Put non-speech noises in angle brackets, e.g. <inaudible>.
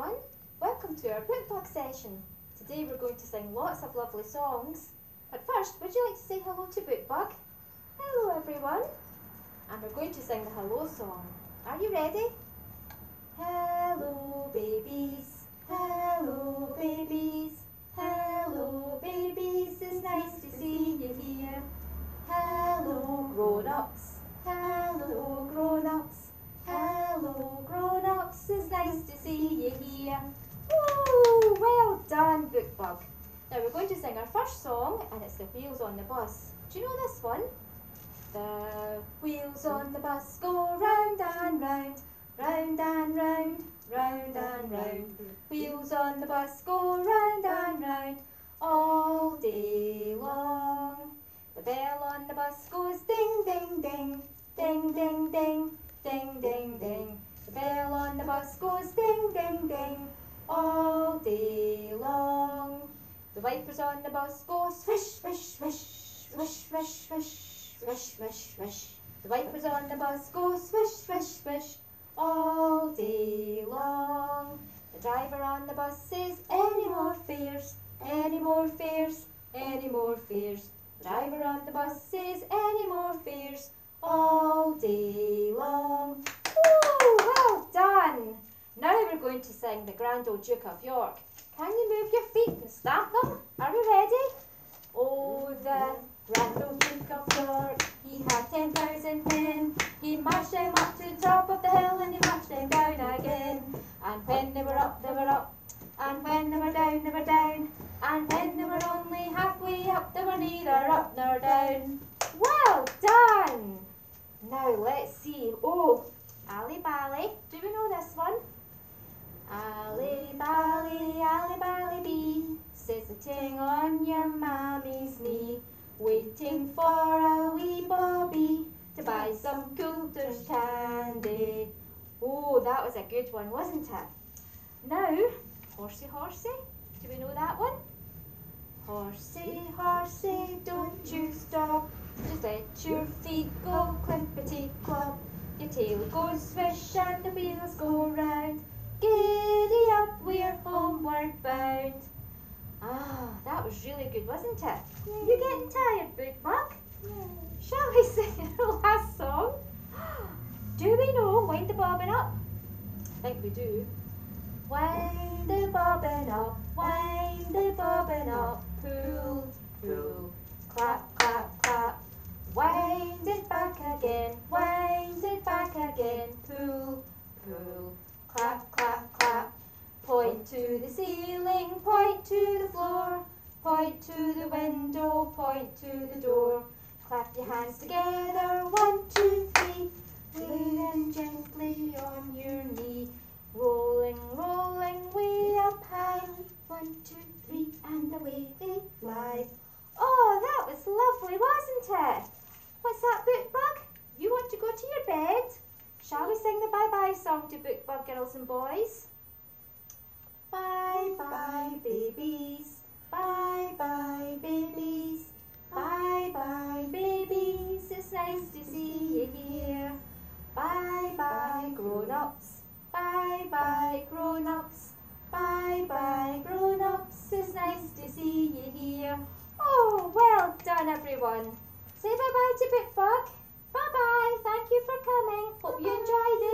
everyone. Welcome to our book session. Today we're going to sing lots of lovely songs. But first, would you like to say hello to Bookbug? Hello everyone. And we're going to sing the hello song. Are you ready? Hello babies, hello babies, Now we're going to sing our first song and it's the wheels on the bus. Do you know this one? The wheels on the bus go round and round, round and round, round and round. Wheels on the bus go round and round all day long. The bell on the bus goes ding, ding, ding, ding, ding, ding, ding, ding, ding. The bell on the bus goes ding, ding, ding all day long. The wipers on the bus go swish, swish, swish, swish, swish, swish. Swish, swish, swish. The wipers on the bus go swish, swish, swish all day long. The driver on the bus says, any more fares, any more fares, any more fares. The driver on the bus says, any more fares all day long. Woo, well done. Now we're going to sing the Grand Old Duke of York. Can you move your feet and stamp them? Are we ready? Oh, the old Duke of York, he had ten thousand men. He marched them up to the top of the hill and he marched them down again. And when they were up, they were up. And when they were down, they were down. And when they were only halfway up, they were neither up nor down. Well done! Now let's see. Oh, Ali Bally. Do we know this one? Sitting on your mommy's knee waiting for a wee bawbee to buy some Coulter's candy. Oh, that was a good one, wasn't it? Now, horsey, horsey, do we know that one? Horsey, horsey, don't you stop. Just let your feet go clippity clop. Your tail goes swish and the wheels go round. Giddy up, we're. Ah, that was really good, wasn't it? Yeah. You getting tired, Bookbug? Yeah. Shall we <laughs> sing the last song? Do we know Wind the Bobbin Up? I think we do. Wind the bobbin up, wind the bobbin up, pull, pull, clap, clap, clap. Wind it back again, wind it back again, pull, pull, clap, clap, clap. Point to the ceiling, point to the window, point to the door. Clap your hands together, one, two, three. Lean gently on your knee. Rolling, rolling way up high. One, two, three, and away they fly. Oh, that was lovely, wasn't it? What's that, Bookbug? You want to go to your bed? Shall we sing the bye-bye song to Bookbug, girls and boys? Bye bye babies, grown-ups. Bye-bye, grown-ups. Bye-bye, grown-ups. It's nice to see you here. Oh, well done, everyone. Say bye-bye to Bookbug. Bye-bye. Thank you for coming. Hope you enjoyed it.